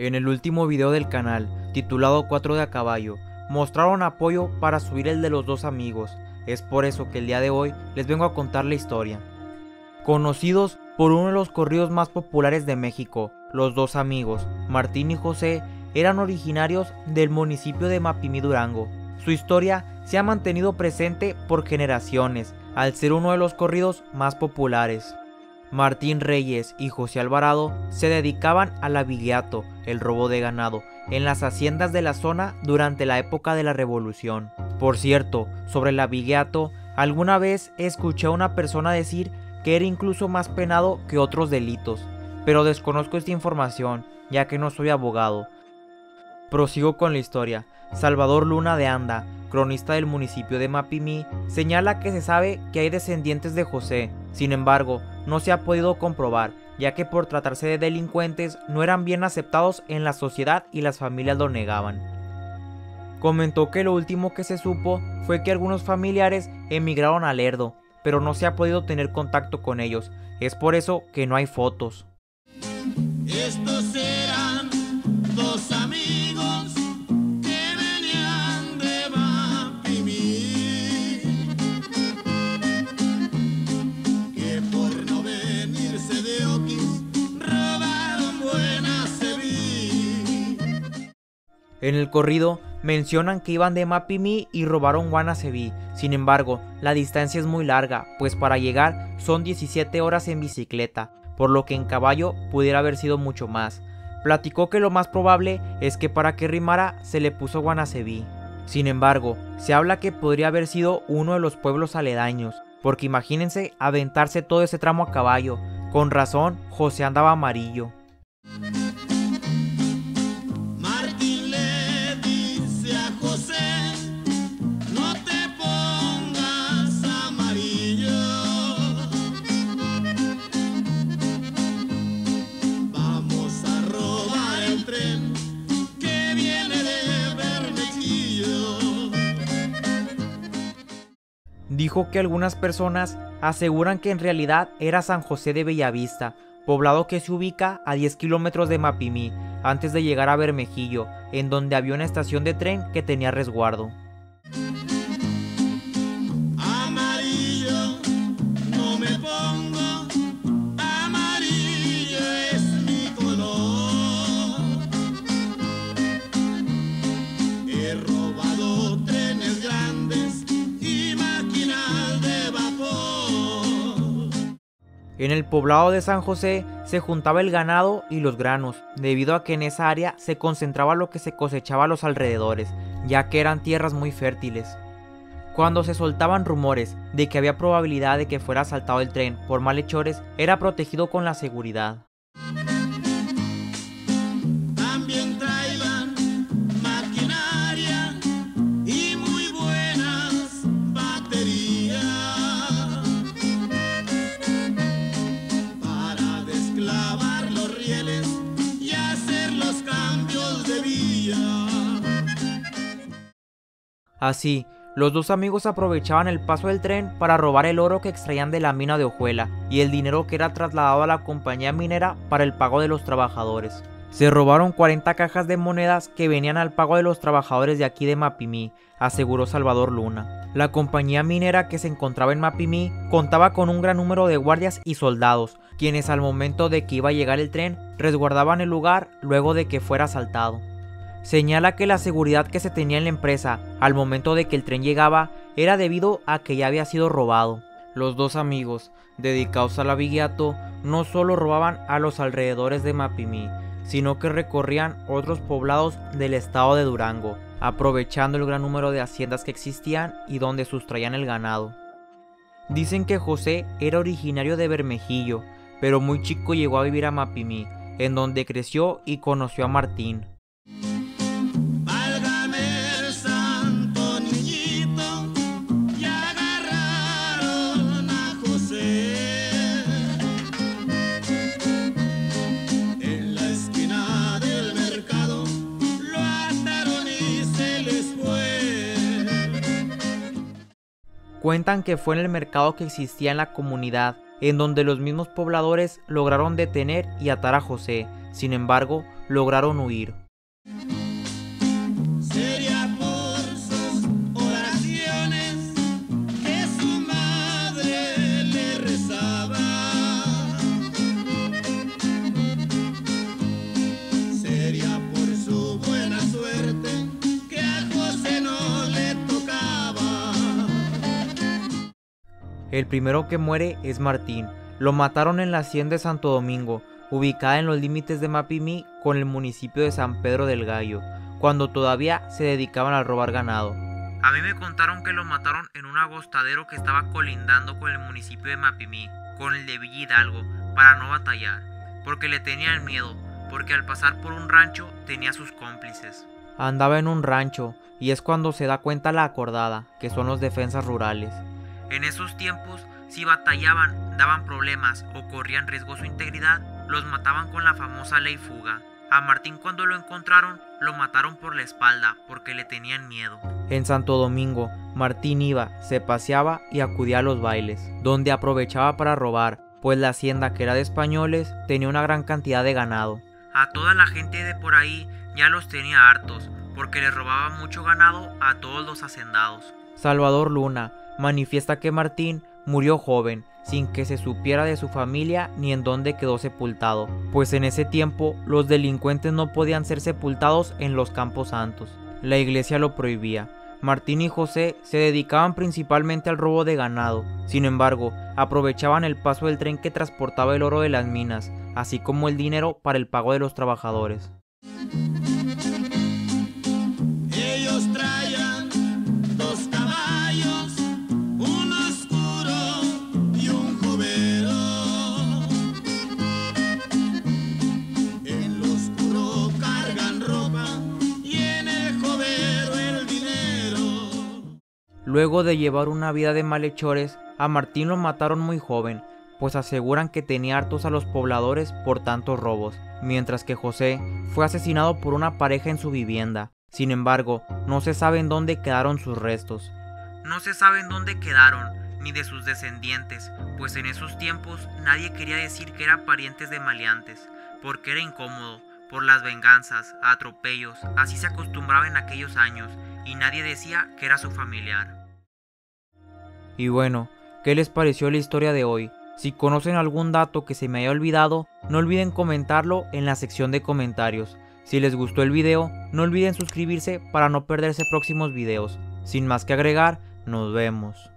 En el último video del canal, titulado 4 de a caballo, mostraron apoyo para subir el de los dos amigos. Es por eso que el día de hoy les vengo a contar la historia. Conocidos por uno de los corridos más populares de México, los dos amigos, Martín y José, eran originarios del municipio de Mapimí Durango. Su historia se ha mantenido presente por generaciones, al ser uno de los corridos más populares. Martín Reyes y José Alvarado se dedicaban al avigliato, el robo de ganado, en las haciendas de la zona durante la época de la Revolución. Por cierto, sobre el avigliato, alguna vez escuché a una persona decir que era incluso más penado que otros delitos, pero desconozco esta información, ya que no soy abogado. Prosigo con la historia. Salvador Luna de Anda, cronista del municipio de Mapimí, señala que se sabe que hay descendientes de José, sin embargo, no se ha podido comprobar, ya que por tratarse de delincuentes no eran bien aceptados en la sociedad y las familias lo negaban. Comentó que lo último que se supo fue que algunos familiares emigraron a Lerdo, pero no se ha podido tener contacto con ellos, es por eso que no hay fotos. En el corrido mencionan que iban de Mapimí y robaron Guanaceví. Sin embargo, la distancia es muy larga, pues para llegar son 17 horas en bicicleta, por lo que en caballo pudiera haber sido mucho más. Platicó que lo más probable es que para que rimara se le puso Guanaceví. Sin embargo, se habla que podría haber sido uno de los pueblos aledaños, porque imagínense aventarse todo ese tramo a caballo. Con razón, José andaba amarillo. Dijo que algunas personas aseguran que en realidad era San José de Bellavista, poblado que se ubica a 10 kilómetros de Mapimí, antes de llegar a Bermejillo, en donde había una estación de tren que tenía resguardo. En el poblado de San José se juntaba el ganado y los granos, debido a que en esa área se concentraba lo que se cosechaba a los alrededores, ya que eran tierras muy fértiles. Cuando se soltaban rumores de que había probabilidad de que fuera asaltado el tren por malhechores, era protegido con la seguridad. Así, los dos amigos aprovechaban el paso del tren para robar el oro que extraían de la mina de Ojuela y el dinero que era trasladado a la compañía minera para el pago de los trabajadores. Se robaron 40 cajas de monedas que venían al pago de los trabajadores de aquí de Mapimí, aseguró Salvador Luna. La compañía minera que se encontraba en Mapimí contaba con un gran número de guardias y soldados, quienes al momento de que iba a llegar el tren resguardaban el lugar luego de que fuera asaltado. Señala que la seguridad que se tenía en la empresa al momento de que el tren llegaba era debido a que ya había sido robado. Los dos amigos, dedicados al avigiato, no solo robaban a los alrededores de Mapimí, sino que recorrían otros poblados del estado de Durango, aprovechando el gran número de haciendas que existían y donde sustraían el ganado. Dicen que José era originario de Bermejillo, pero muy chico llegó a vivir a Mapimí, en donde creció y conoció a Martín. Cuentan que fue en el mercado que existía en la comunidad, en donde los mismos pobladores lograron detener y atar a José. Sin embargo, lograron huir. El primero que muere es Martín. Lo mataron en la hacienda de Santo Domingo, ubicada en los límites de Mapimí con el municipio de San Pedro del Gallo, cuando todavía se dedicaban a robar ganado. A mí me contaron que lo mataron en un agostadero que estaba colindando con el municipio de Mapimí, con el de Villa Hidalgo, para no batallar, porque le tenían miedo, porque al pasar por un rancho tenía sus cómplices. Andaba en un rancho, y es cuando se da cuenta la acordada, que son los defensas rurales. En esos tiempos, si batallaban, daban problemas o corrían riesgo su integridad, los mataban con la famosa ley fuga. A Martín cuando lo encontraron, lo mataron por la espalda porque le tenían miedo. En Santo Domingo, Martín iba, se paseaba y acudía a los bailes, donde aprovechaba para robar, pues la hacienda que era de españoles tenía una gran cantidad de ganado. A toda la gente de por ahí ya los tenía hartos, porque les robaba mucho ganado a todos los hacendados. Salvador Luna manifiesta que Martín murió joven, sin que se supiera de su familia ni en dónde quedó sepultado, pues en ese tiempo los delincuentes no podían ser sepultados en los campos santos. La iglesia lo prohibía. Martín y José se dedicaban principalmente al robo de ganado, sin embargo, aprovechaban el paso del tren que transportaba el oro de las minas, así como el dinero para el pago de los trabajadores. Luego de llevar una vida de malhechores, a Martín lo mataron muy joven, pues aseguran que tenía hartos a los pobladores por tantos robos, mientras que José fue asesinado por una pareja en su vivienda. Sin embargo, no se sabe en dónde quedaron sus restos. No se sabe en dónde quedaron, ni de sus descendientes, pues en esos tiempos nadie quería decir que eran parientes de maleantes, porque era incómodo, por las venganzas, atropellos, así se acostumbraba en aquellos años, y nadie decía que era su familiar. Y bueno, ¿qué les pareció la historia de hoy? Si conocen algún dato que se me haya olvidado, no olviden comentarlo en la sección de comentarios. Si les gustó el video, no olviden suscribirse para no perderse próximos videos. Sin más que agregar, nos vemos.